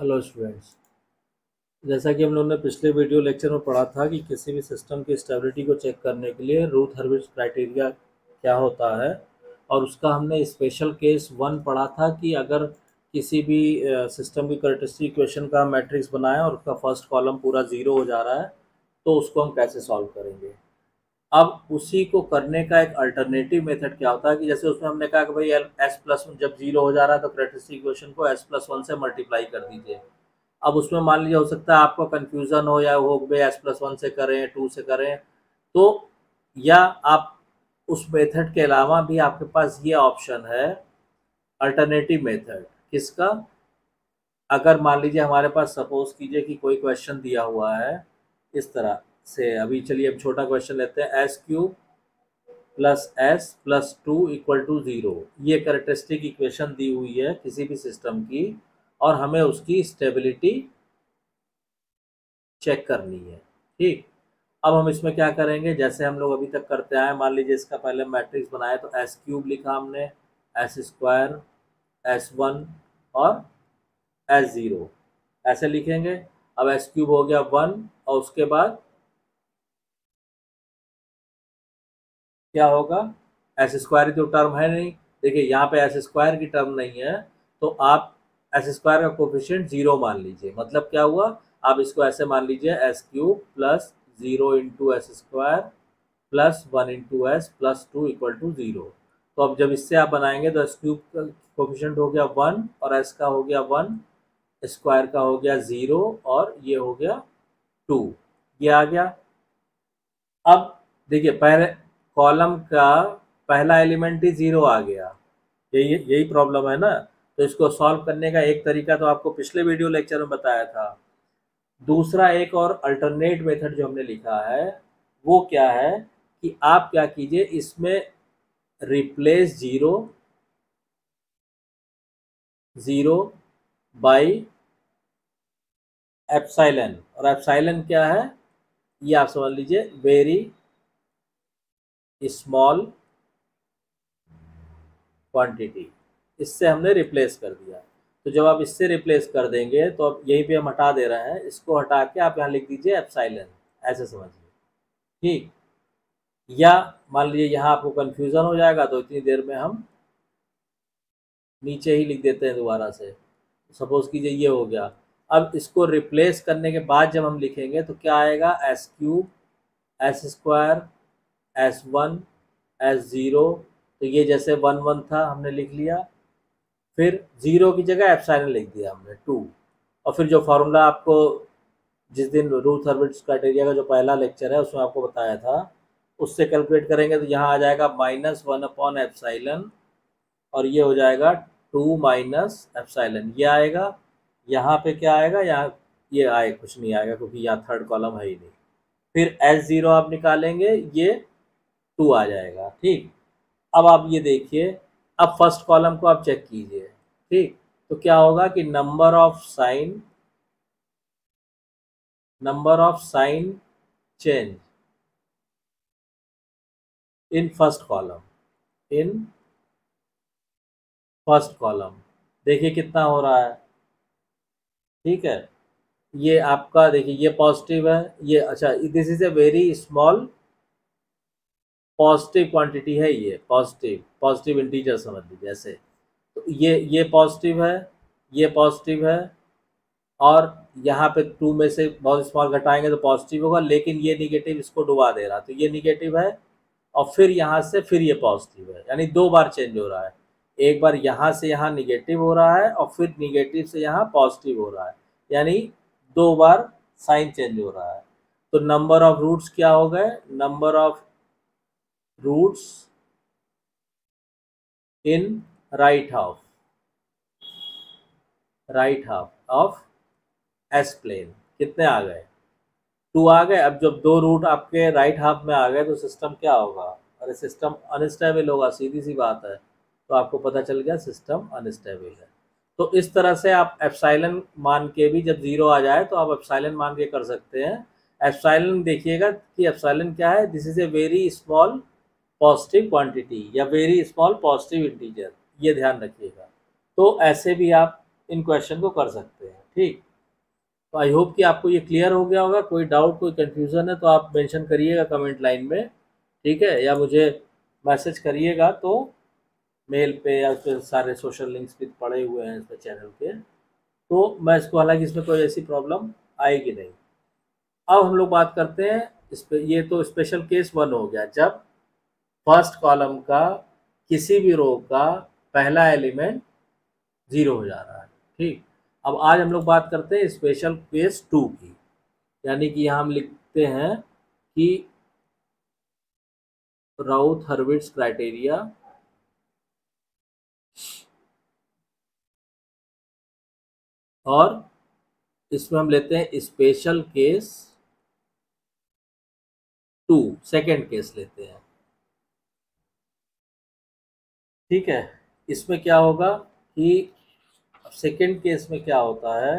Hello students जैसा कि हम लोगों ने पिछले वीडियो लेक्चर में पढ़ा था कि किसी भी सिस्टम की स्टेबिलिटी को चेक करने के लिए रूथ हर्विट्ज क्राइटेरिया क्या होता है, और उसका हमने स्पेशल केस वन पढ़ा था कि अगर किसी भी सिस्टम की करेक्टरिस्टिक इक्वेशन का मैट्रिक्स बनाएँ और उसका फ़र्स्ट कॉलम पूरा ज़ीरो हो जा रहा है तो उसको हम कैसे सॉल्व करेंगे। अब उसी को करने का एक अल्टरनेटिव मेथड क्या होता है कि जैसे उसमें हमने कहा कि भाई एल एस प्लस जब ज़ीरो हो जा रहा है तो क्रेटिस्टिक इक्वेशन को एस प्लस वन से मल्टीप्लाई कर दीजिए। अब उसमें मान लीजिए हो सकता है आपको कन्फ्यूज़न हो या हो भाई एस प्लस वन से करें टू से करें तो या आप उस मेथड के अलावा भी आपके पास ये ऑप्शन है अल्टरनेटिव मेथड किसका? अगर मान लीजिए हमारे पास सपोज़ कीजिए कि कोई क्वेश्चन दिया हुआ है, इस तरह। से, अभी चलिए अब छोटा क्वेश्चन लेते हैं। S cube plus S plus two equal to zero ये करेक्टरिस्टिक इक्वेशन दी हुई है किसी भी सिस्टम की और हमें उसकी स्टेबिलिटी चेक करनी है। ठीक? अब हम इसमें क्या करेंगे? जैसे हम लोग अभी तक करते आए, मान लीजिए इसका पहले मैट्रिक्स बनाया तो एस क्यूब लिखा हमने। एस स्क्वायर एस वन और एस ज़ीरो ऐसे लिखेंगे। अब एस क्यूब हो गया वन और उसके बाद क्या होगा? एस स्क्वायर तो टर्म है नहीं। देखिए, यहाँ पे एस स्क्वायर की टर्म नहीं है तो आप एस स्क्वायर का कोफिशियंट ज़ीरो मान लीजिए। मतलब क्या हुआ? आप इसको ऐसे मान लीजिए S cube plus zero into S square plus one into S plus two equal to zero तो अब जब इससे आप बनाएँगे तो एस क्यूब का कोफिशियंट हो गया वन और एस का हो गया वन स्क्वायर का हो गया ज़ीरो और ये हो गया टू ये आ गया। अब देखिए, पहले कॉलम का पहला एलिमेंट ही ज़ीरो आ गया। यही यही प्रॉब्लम है ना? तो इसको सॉल्व करने का एक तरीका तो आपको पिछले वीडियो लेक्चर में बताया था। दूसरा एक और अल्टरनेट मेथड जो हमने लिखा है, वो क्या है कि आप क्या कीजिए, इसमें replace zero zero by epsilon और एप्साइलन क्या है? ये आप समझ लीजिए वेरी स्मॉल क्वांटिटी इससे हमने रिप्लेस कर दिया। तो जब आप इससे रिप्लेस कर देंगे तो अब यहीं पे हम हटा दे रहे हैं। इसको हटा के आप यहाँ लिख दीजिए एप्साइलन ऐसे समझिए। ठीक? या मान लीजिए यहाँ आपको कन्फ्यूज़न हो जाएगा तो इतनी देर में हम नीचे ही लिख देते हैं दोबारा से। सपोज़ कीजिए ये हो गया। अब इसको रिप्लेस करने के बाद जब हम लिखेंगे तो क्या आएगा? S cube S square S one S zero तो ये जैसे वन वन था, हमने लिख लिया। फिर ज़ीरो की जगह एप्साइलन लिख दिया हमने टू और फिर जो फार्मूला आपको जिस दिन रूथ हर्बिट्स क्राइटेरिया का जो पहला लेक्चर है, उसमें आपको बताया था, उससे कैलकुलेट करेंगे तो यहाँ आ जाएगा माइनस वन अपॉन एप्साइलन और ये हो जाएगा टू माइनस एप्साइलन ये आएगा, यहाँ पे क्या आएगा? यहाँ, ये आए, कुछ नहीं आएगा क्योंकि यहाँ थर्ड कॉलम है ही नहीं। फिर एस ज़ीरो आप निकालेंगे, ये टू आ जाएगा, ठीक? अब आप ये देखिए, अब फ़र्स्ट कॉलम को आप चेक कीजिए, ठीक? तो क्या होगा कि number of sign number of sign change in first column in first column देखिए कितना हो रहा है, ठीक है? ये आपका, देखिए, ये पॉजिटिव है, ये अच्छा this is a very small positive quantity है ये, पॉजिटिव पॉजिटिव इंटीजर समझ लीजिए ऐसे। तो ये ये पॉजिटिव है, ये पॉजिटिव है, और यहाँ पे टू में से बहुत स्मॉल घटाएँगे तो पॉजिटिव होगा, लेकिन ये निगेटिव इसको डुबा दे रहा तो ये निगेटिव है, और फिर यहाँ से फिर ये पॉजिटिव है। यानी दो बार चेंज हो रहा है। एक बार यहाँ से यहाँ निगेटिव हो रहा है, और फिर निगेटिव से यहाँ पॉजिटिव हो रहा है। यानी दो बार साइन चेंज हो रहा है। तो नंबर ऑफ़ रूट्स क्या हो गए? Number of roots in right half right half of S plane कितने आ गए? टू आ गए। अब जब दो रूट आपके राइट हाफ़ में आ गए तो सिस्टम क्या होगा? अरे सिस्टम अनस्टेबल होगा, सीधी सी बात है। तो आपको पता चल गया सिस्टम अनस्टेबल है। तो इस तरह से आप एप्साइलन मान के भी जब ज़ीरो आ जाए तो आप एप्साइलन मान के कर सकते हैं। एप्साइलन देखिएगा कि एप्साइलन क्या है? This is a very small positive quantity या वेरी स्मॉल पॉजिटिव इंटीजर ये ध्यान रखिएगा। तो ऐसे भी आप इन क्वेश्चन को कर सकते हैं, ठीक? तो आई होप कि आपको ये क्लियर हो गया होगा। कोई डाउट कोई कन्फ्यूज़न है तो आप मेंशन करिएगा कमेंट लाइन में, ठीक है? या मुझे मैसेज करिएगा तो मेल पे या फिर सारे सोशल लिंक्स भी पड़े हुए हैं इस पर चैनल के। तो मैं इसको, हालाँकि इसमें कोई ऐसी प्रॉब्लम आएगी नहीं। अब हम लोग बात करते हैं, इस पर ये तो स्पेशल केस वन हो गया। जब फ़र्स्ट कॉलम का किसी भी रो का पहला एलिमेंट ज़ीरो हो जा रहा है, ठीक? अब आज हम लोग बात करते हैं स्पेशल केस टू की, यानी कि यहाँ हम लिखते हैं कि राउथ हर्विट्स क्राइटेरिया और इसमें हम लेते हैं special case two, second case लेते हैं। ठीक है? इसमें क्या होगा कि सेकेंड केस में क्या होता है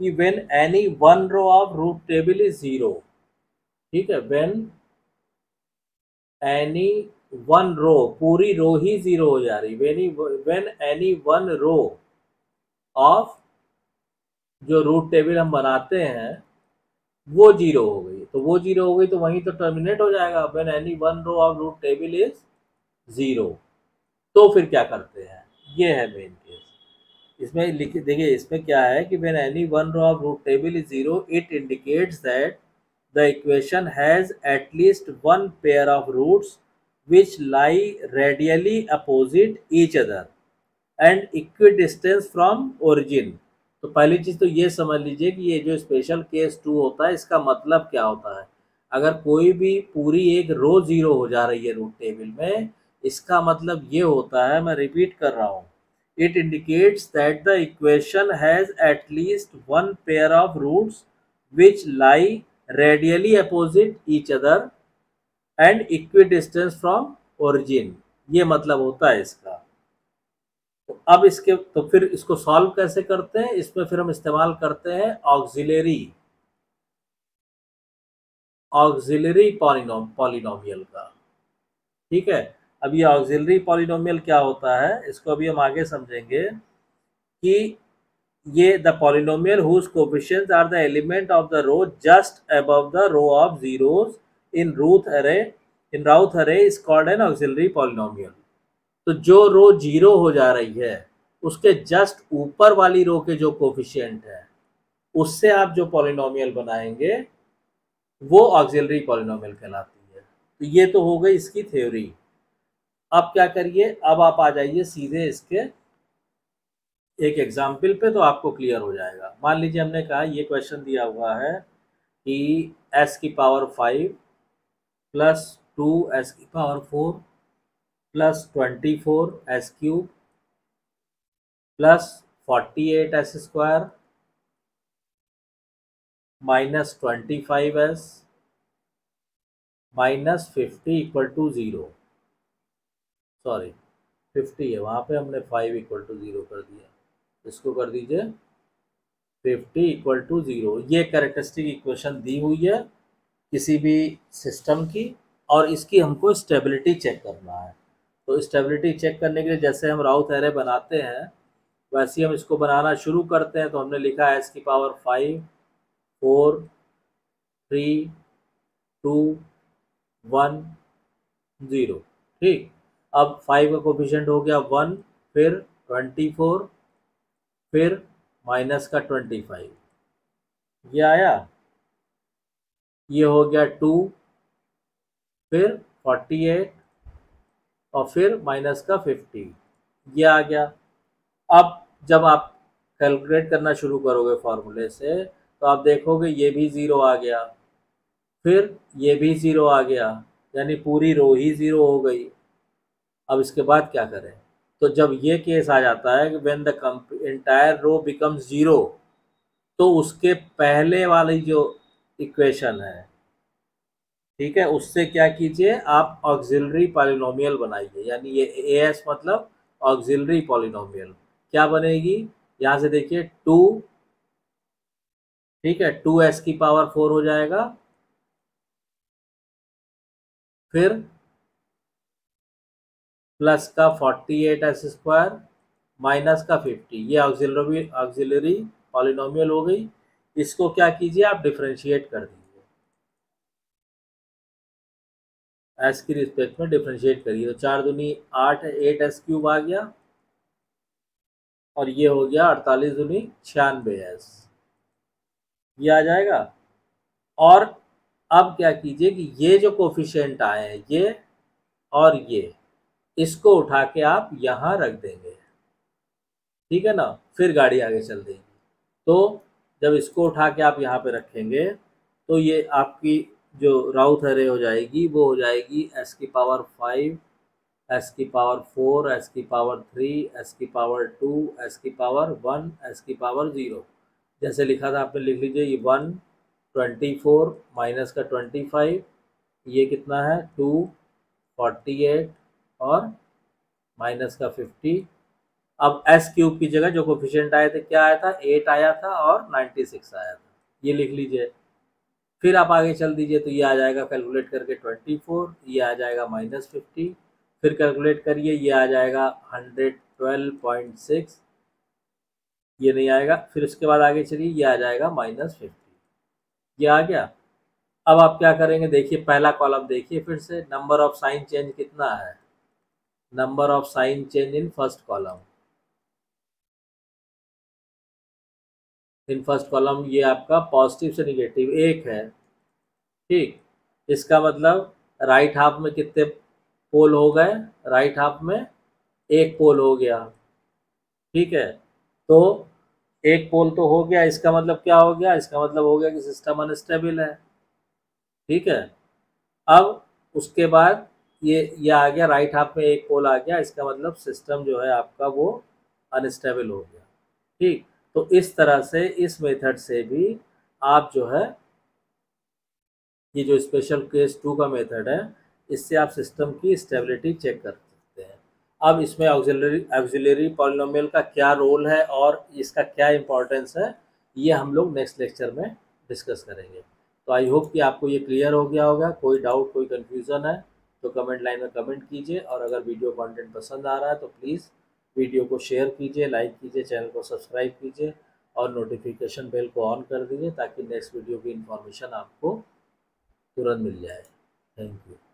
कि when any one row of Routh table is zero ठीक है? वेन एनी वन रो पूरी रो ही ज़ीरो हो जा रही when when any one row of जो रूट टेबल हम बनाते हैं, वो ज़ीरो हो गई। तो वो ज़ीरो हो गई तो वहीं तो टर्मिनेट हो जाएगा। When any one row of Routh table is zero तो फिर क्या करते हैं? ये है मेन केस इसमें लिखिए देखिए, इसमें क्या है कि when any one row of Routh table is zero it indicates that the equation has at least one pair of roots which lie radially opposite each other and equidistant from origin. तो पहली चीज़ तो ये समझ लीजिए कि ये जो special case to होता है, इसका मतलब क्या होता है? अगर कोई भी पूरी एक रो ज़ीरो हो जा रही है रूट टेबल में इसका मतलब ये होता है, मैं रिपीट कर रहा हूँ it indicates that the equation has at least one pair of roots which lie radially opposite each other and equidistance from origin ये मतलब होता है इसका। तो अब इसके तो फिर इसको सॉल्व कैसे करते हैं? इसमें फिर हम इस्तेमाल करते हैं ऑक्सिलरी ऑक्सिलरी पॉलिनोमियल का। ठीक है? अब ये ऑक्सिलरी पॉलिनोमियल क्या होता है, इसको अभी हम आगे समझेंगे कि ये the polynomial whose coefficients are the element of the row just above the row of zeros in Routh अरे इन राउथ अरे is called an auxiliary polynomial. तो जो रो ज़ीरो हो जा रही है, उसके जस्ट ऊपर वाली रो के जो कोफिशियंट है, उससे आप जो पॉलिनोमियल बनाएँगे, वो ऑक्सिलरी पॉलिनोमियल कहलाती है। तो ये तो हो गई इसकी थ्योरी अब क्या करिए? अब आप आ जाइए सीधे इसके एक एग्ज़ाम्पल पे तो आपको क्लियर हो जाएगा। मान लीजिए हमने कहा ये क्वेश्चन दिया हुआ है कि एस की power five plus two S की power four plus twenty four S cube plus forty eight S square minus twenty five S minus fifty equal to zero sorry fifty है। वहाँ पे हमने फाइव इक्वल टू ज़ीरो कर दिया। इसको कर दीजिए फिफ्टी इक्वल टू ज़ीरो ये कैरेक्टरिस्टिक इक्वेशन दी हुई है किसी भी सिस्टम की और इसकी हमको स्टेबिलिटी चेक करना है। तो स्टेबिलिटी चेक करने के लिए जैसे हम राउथ एरे बनाते हैं, वैसे हम इसको बनाना शुरू करते हैं। तो हमने लिखा है इसकी power five four three two one zero ठीक? अब फाइव का कोफिशेंट हो गया वन फिर ट्वेंटी फोर फिर माइनस का ट्वेंटी फाइव ये आया? ये हो गया टू फिर फोर्टी एट और फिर माइनस का फिफ्टी ये आ गया। अब जब आप कैलकुलेट करना शुरू करोगे फार्मूले से तो आप देखोगे ये भी ज़ीरो आ गया। फिर ये भी ज़ीरो आ गया। यानी पूरी रो ही ज़ीरो हो गई। अब इसके बाद क्या करें? तो जब ये केस आ जाता है कि when the entire row becomes zero तो उसके पहले वाली जो इक्वेशन है, ठीक है, उससे क्या कीजिए, आप ऑक्सिलरी पॉलिनोमियल बनाइए। यानी ये ए एस मतलब ऑक्सिलरी पॉलिनोमियल क्या बनेगी? यहाँ से देखिए टू ठीक है टू एस की पावर फोर हो जाएगा। फिर प्लस का forty eight s square, minus का फिफ्टी। ये ऑक्सिलरी ऑक्सिलरी पॉलिनोमियल हो गई। इसको क्या कीजिए, आप डिफ्रेंशिएट कर दीजिए। एस की रिस्पेक्ट में डिफ्रेंशिएट करिए। तो चार दुनी आठ एट एस क्यूब आ गया। और ये हो गया अड़तालीस दुनी छियानवे एस ये आ जाएगा। और अब क्या कीजिए कि ये जो कोफिशेंट आए हैं, ये और ये। इसको उठा के आप यहाँ रख देंगे। ठीक है ना? फिर गाड़ी आगे चल देगी। तो जब इसको उठा के आप यहाँ पे रखेंगे तो ये आपकी जो राउथ अरे हो जाएगी, वो हो जाएगी एस की पावर फाइव एस की पावर फोर एस की पावर थ्री एस की पावर टू एस की पावर वन एस की पावर ज़ीरो जैसे लिखा था आपने, लिख लीजिए, ये वन ट्वेंटी फोर माइनस का ट्वेंटी फाइव ये कितना है? टू फोर्टी एट और माइनस का फिफ्टी। अब एस क्यूब की जगह जो कोफिशियंट आए थे, क्या आया था? एट आया था और नाइन्टी सिक्स आया था। ये लिख लीजिए। फिर आप आगे चल दीजिए तो ये आ जाएगा कैलकुलेट करके ट्वेंटी फोर ये आ जाएगा माइनस फिफ्टी फिर कैलकुलेट करिए, ये आ जाएगा हंड्रेड ट्वेल्व पॉइंट सिक्स ये नहीं आएगा। फिर उसके बाद आगे चलिए, ये आ जाएगा माइनस फिफ्टी ये आ गया। अब आप क्या करेंगे? देखिए, पहला कॉलम देखिए फिर से। नंबर ऑफ़ साइन चेंज कितना है? Number of sign change in first column in first column ये आपका पॉजिटिव से निगेटिव एक है। ठीक? इसका मतलब राइट हाफ़ में कितने पोल हो गए? राइट हाफ़ में एक पोल हो गया। ठीक है? तो एक पोल तो हो गया, इसका मतलब क्या हो गया? इसका मतलब हो गया कि सिस्टम अनस्टेबल है। ठीक है? अब उसके बाद ये ये आ गया राइट हाफ़ में एक पोल आ गया, इसका मतलब सिस्टम जो है आपका वो अनस्टेबल हो गया। ठीक? तो इस तरह से, इस मेथड से भी आप जो है, ये जो स्पेशल केस टू का मेथड है, इससे आप सिस्टम की स्टेबिलिटी चेक कर सकते हैं। अब इसमें ऑक्सिलरी ऑक्सिलरी पॉलिनोमियल का क्या रोल है और इसका क्या इम्पोर्टेंस है, ये हम लोग नेक्स्ट लेक्चर में डिस्कस करेंगे। तो आई होप कि आपको ये क्लियर हो गया होगा, कोई डाउट कोई कन्फ्यूज़न है तो कमेंट लाइन में कमेंट कीजिए और अगर वीडियो कंटेंट पसंद आ रहा है तो प्लीज़ वीडियो को शेयर कीजिए लाइक कीजिए चैनल को सब्सक्राइब कीजिए और नोटिफिकेशन बेल को ऑन कर दीजिए ताकि नेक्स्ट वीडियो की इन्फॉर्मेशन आपको तुरंत मिल जाए। Thank you